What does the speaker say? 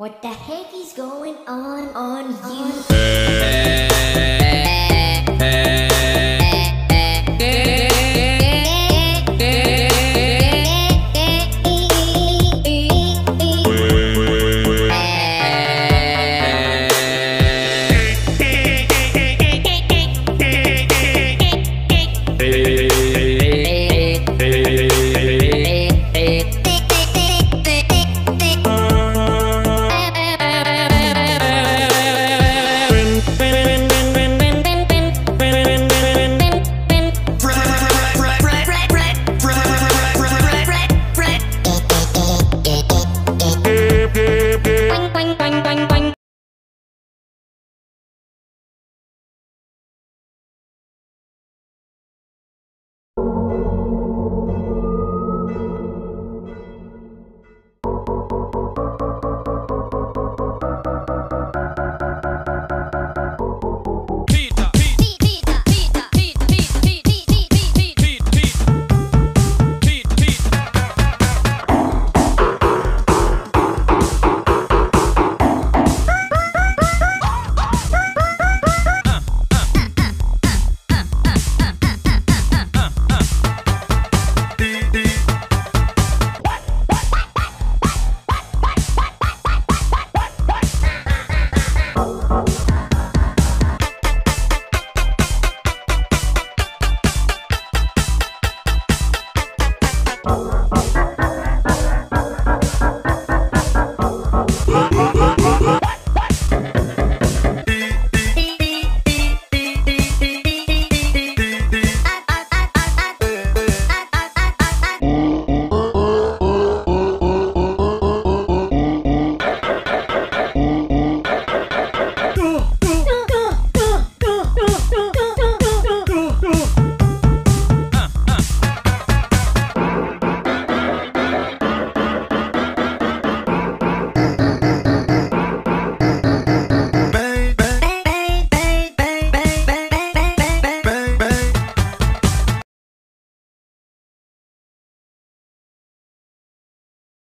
What the heck is going on on you?